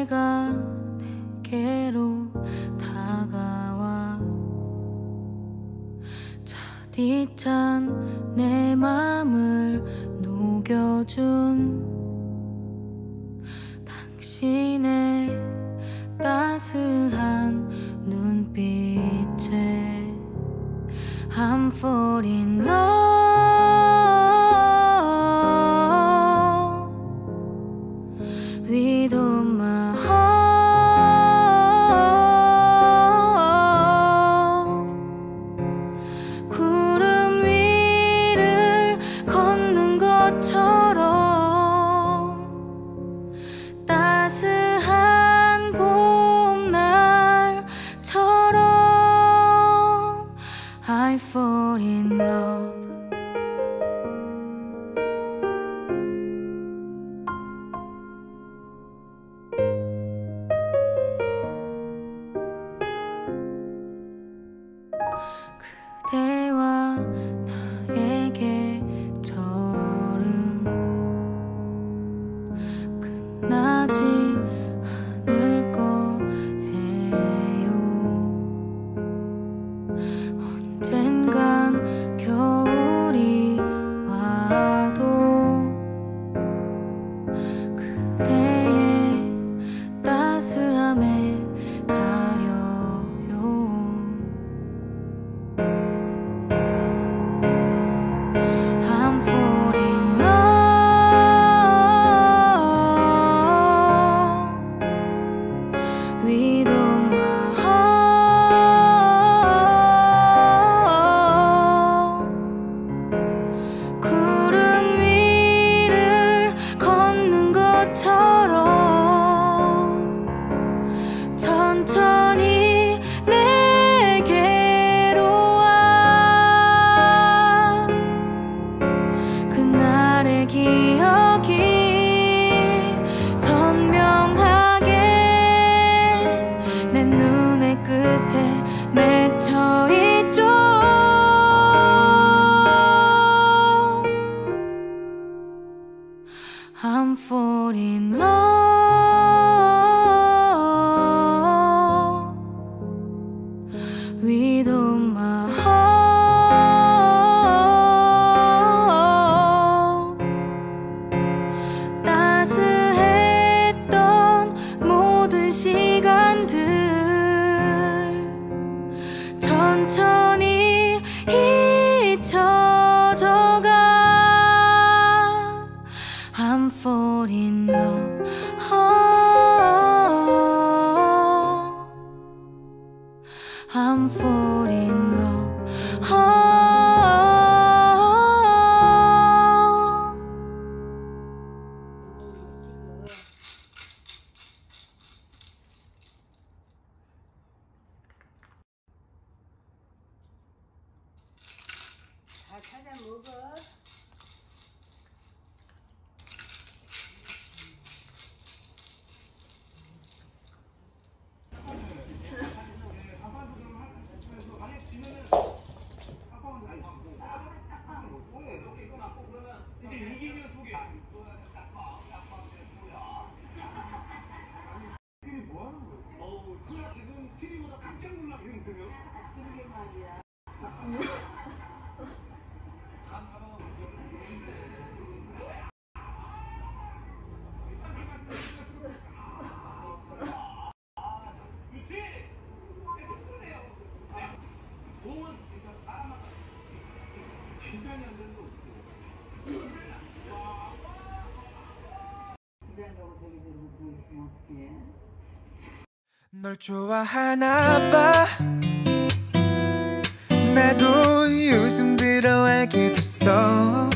내가 내게로 다가와. 자디찬 내 맘을 녹여준 당신의 따스한 눈빛에 I'm falling love. 언젠간 다 찾아 먹어. TV 뭐 하는 거예요? 어우, 소야 지금 TV보다 깜짝. 그러게 말이야. 간. 공은 괜찮아. 사람만 긴장이 가고 저기 저기 누워 있으면 어떡해. 널 좋아하나 봐 나도 요즘 들어 알게 됐어